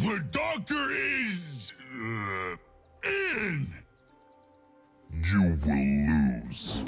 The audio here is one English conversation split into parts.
The doctor is. Uh, in! You will lose.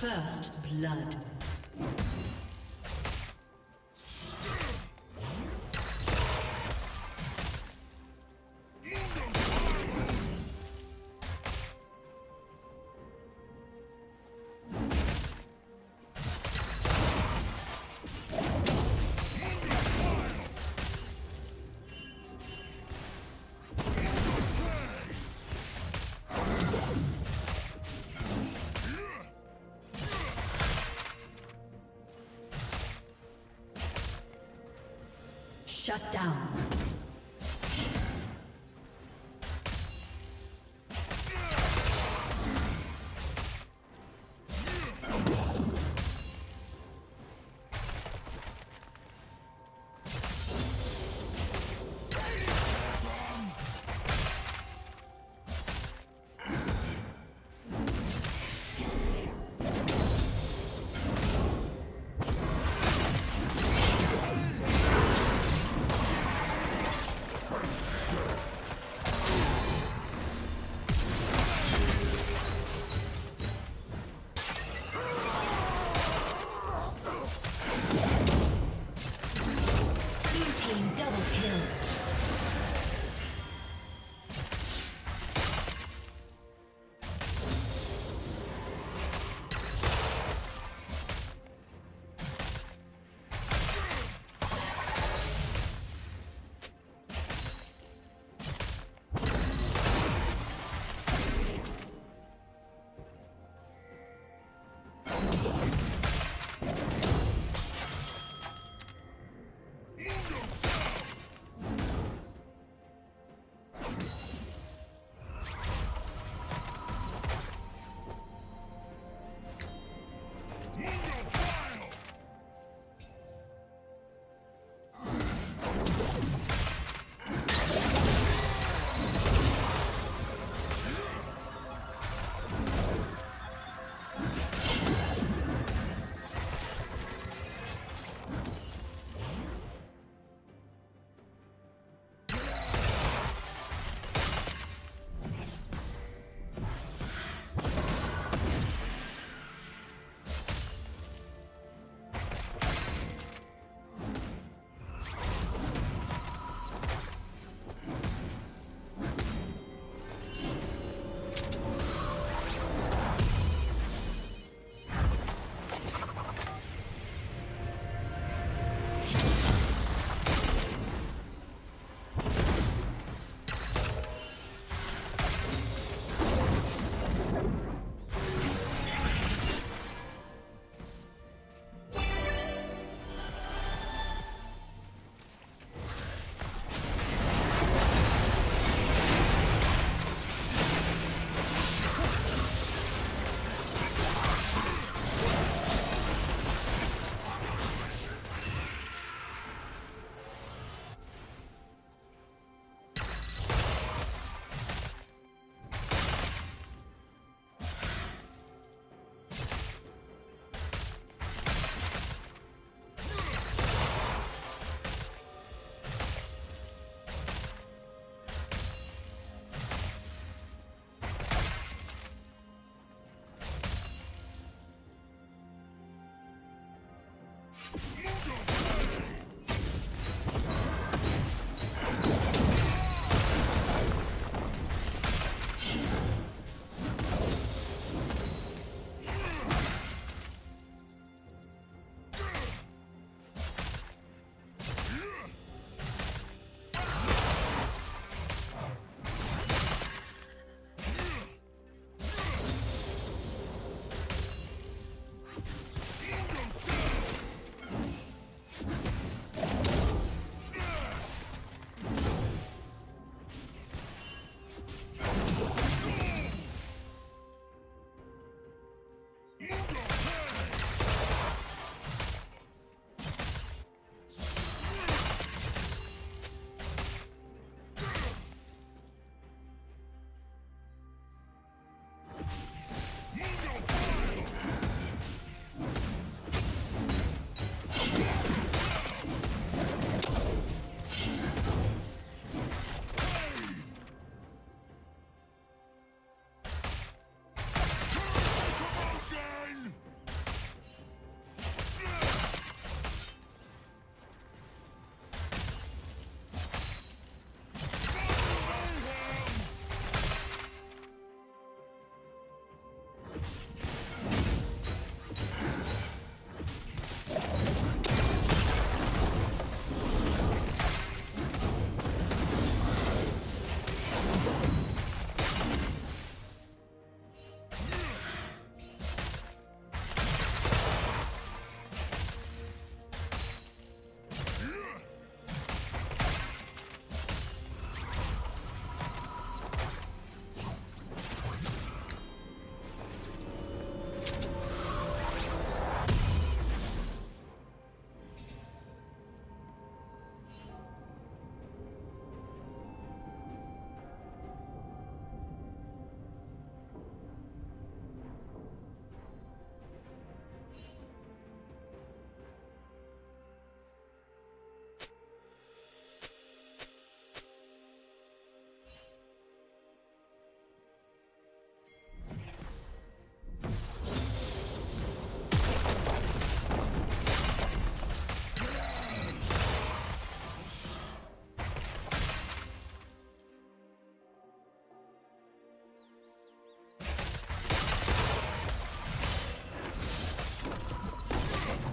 First blood. Shut down. Yeah.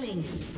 Killing spree.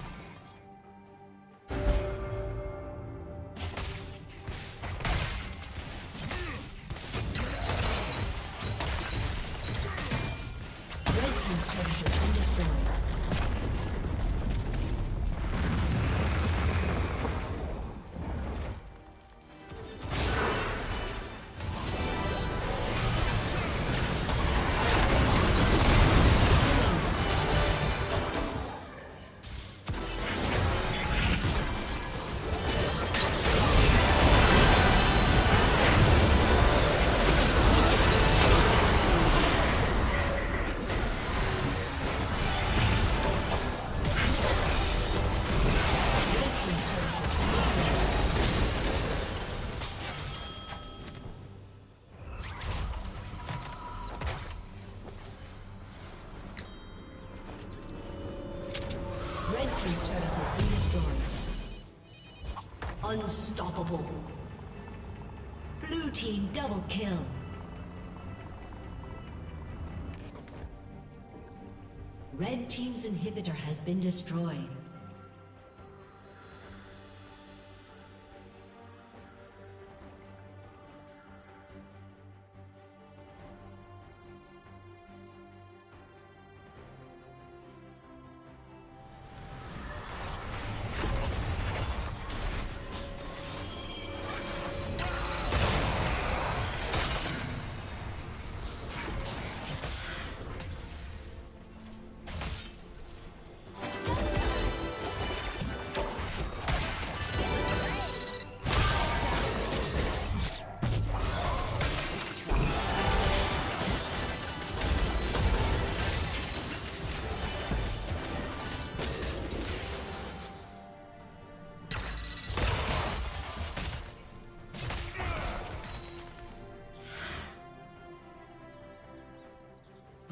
Unstoppable. Blue team double kill. Red team's inhibitor has been destroyed.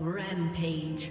Rampage.